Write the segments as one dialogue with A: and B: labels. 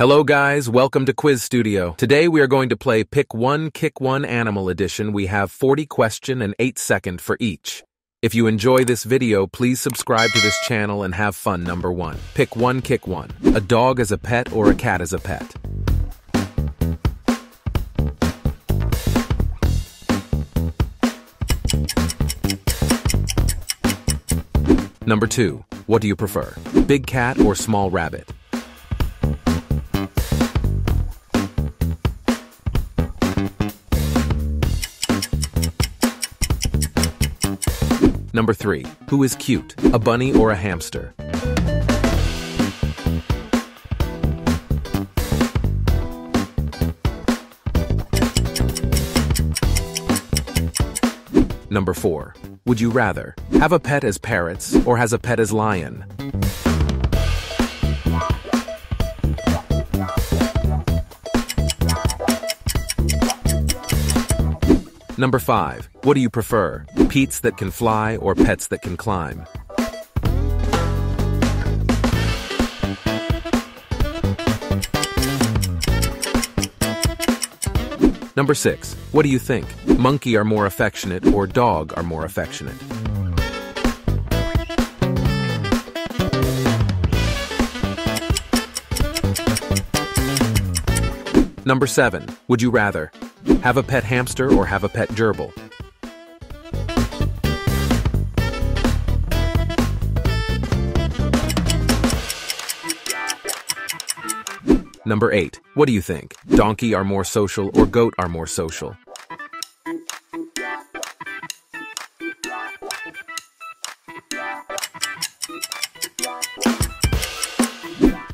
A: Hello guys, welcome to Quiz Studio. Today we are going to play Pick One, Kick One Animal Edition. We have 40 question and 8 second for each. If you enjoy this video, please subscribe to this channel and have fun number one. Pick one, kick one. A dog as a pet or a cat as a pet. Number two, what do you prefer? Big cat or small rabbit? Number three, who is cute? A bunny or a hamster? Number four, would you rather have a pet as parrots or has a pet as lion? Number five, what do you prefer? Peats that can fly or pets that can climb? Number six, what do you think? Monkey are more affectionate or dog are more affectionate? Number seven, would you rather have a pet hamster or have a pet gerbil? Number 8. What do you think? Donkey are more social or goat are more social?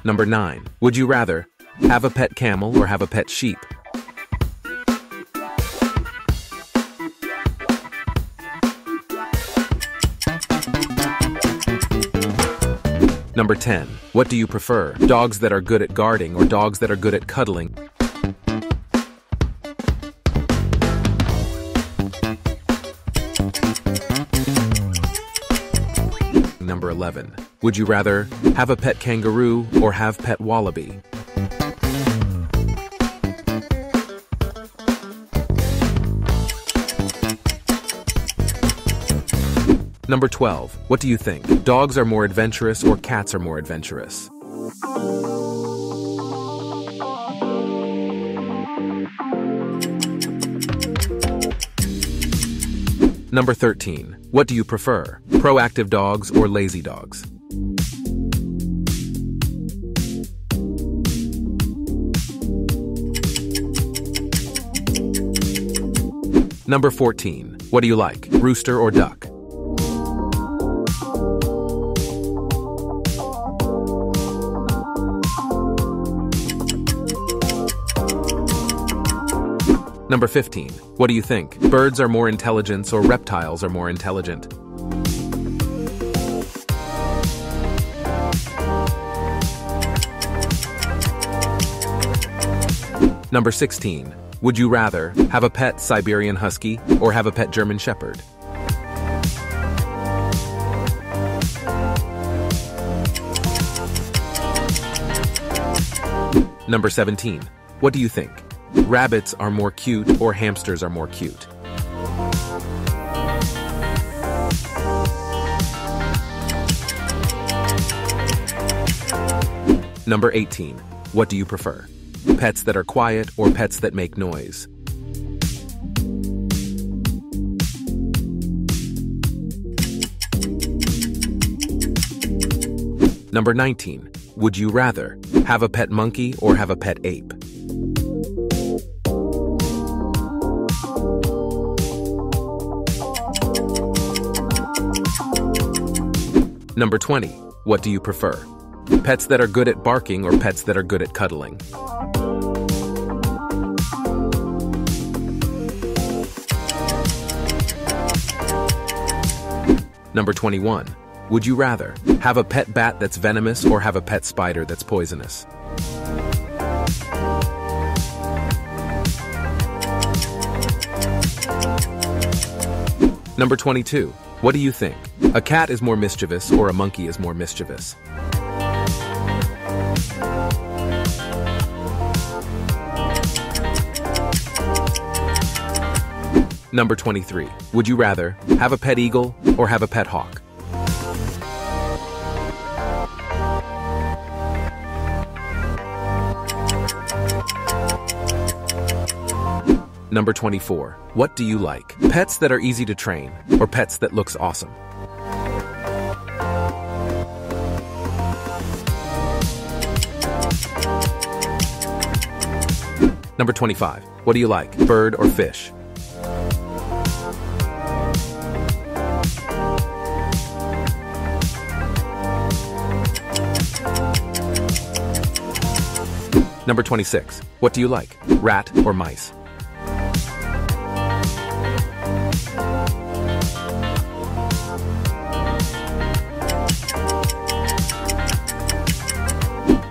A: Number 9. Would you rather have a pet camel or have a pet sheep? Number 10. What do you prefer? Dogs that are good at guarding or dogs that are good at cuddling? Number 11. Would you rather have a pet kangaroo or have pet wallaby? Number 12. What do you think? Dogs are more adventurous or cats are more adventurous? Number 13. What do you prefer? Proactive dogs or lazy dogs? Number 14. What do you like? Rooster or duck? Number 15. What do you think? Birds are more intelligent or reptiles are more intelligent? Number 16. Would you rather have a pet Siberian Husky or have a pet German Shepherd? Number 17. What do you think? Rabbits are more cute or hamsters are more cute? Number 18. What do you prefer? Pets that are quiet or pets that make noise? Number 19. Would you rather have a pet monkey or have a pet ape? Number 20. What do you prefer? Pets that are good at barking or pets that are good at cuddling? Number 21. Would you rather have a pet bat that's venomous or have a pet spider that's poisonous? Number 22. What do you think? A cat is more mischievous or a monkey is more mischievous? Number 23. Would you rather have a pet eagle or have a pet hawk? Number 24. What do you like? Pets that are easy to train or pets that looks awesome? Number 25. What do you like? Bird or fish? Number 26. What do you like? Rat or mice?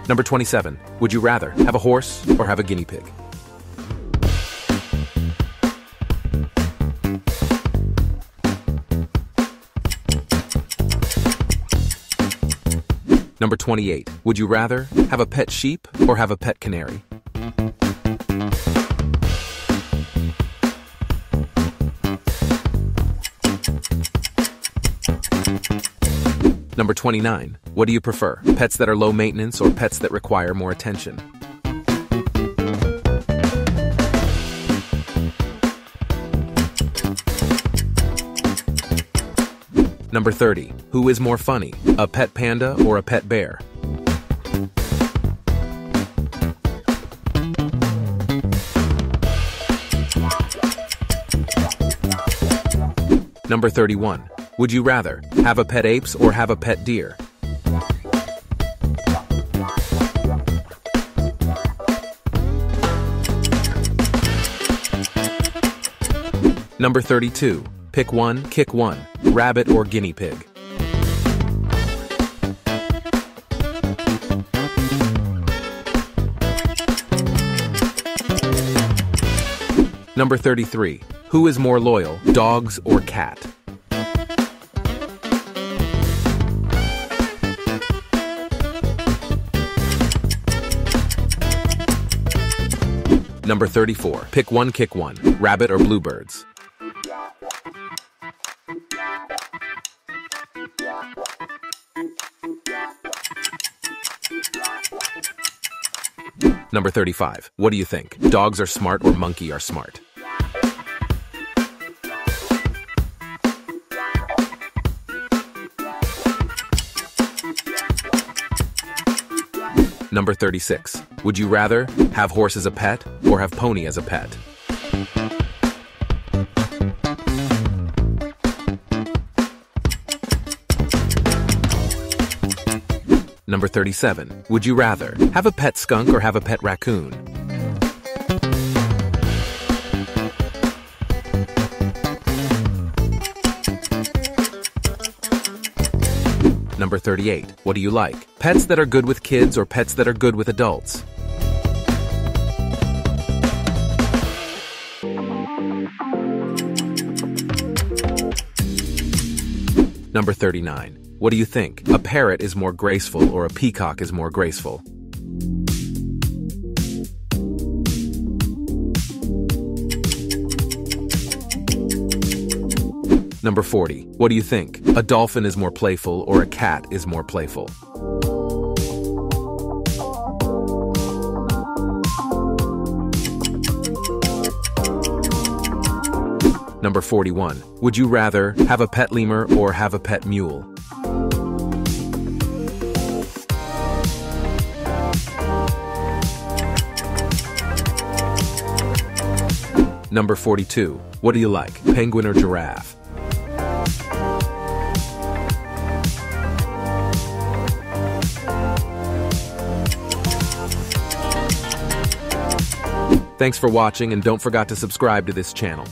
A: Number 27. Would you rather have a horse or have a guinea pig? Number 28. Would you rather have a pet sheep or have a pet canary? Number 29. What do you prefer? Pets that are low maintenance or pets that require more attention? Number 30. Who is more funny? A pet panda or a pet bear? Number 31. Would you rather have a pet apes or have a pet deer? Number 32. Pick one, kick one, rabbit or guinea pig. Number 33. Who is more loyal, dogs or cat? Number 34. Pick one, kick one, rabbit or bluebirds. Number 35. What do you think? Dogs are smart or monkey are smart? Number 36. Would you rather have horse as a pet or have pony as a pet? Number 37. Would you rather have a pet skunk or have a pet raccoon? Number 38. What do you like? Pets that are good with kids or pets that are good with adults? Number 39. What do you think? A parrot is more graceful or a peacock is more graceful? Number 40. What do you think? A dolphin is more playful or a cat is more playful? Number 41. Would you rather have a pet lemur or have a pet mule? Number 42. What do you like, penguin or giraffe? Thanks for watching and don't forget to subscribe to this channel.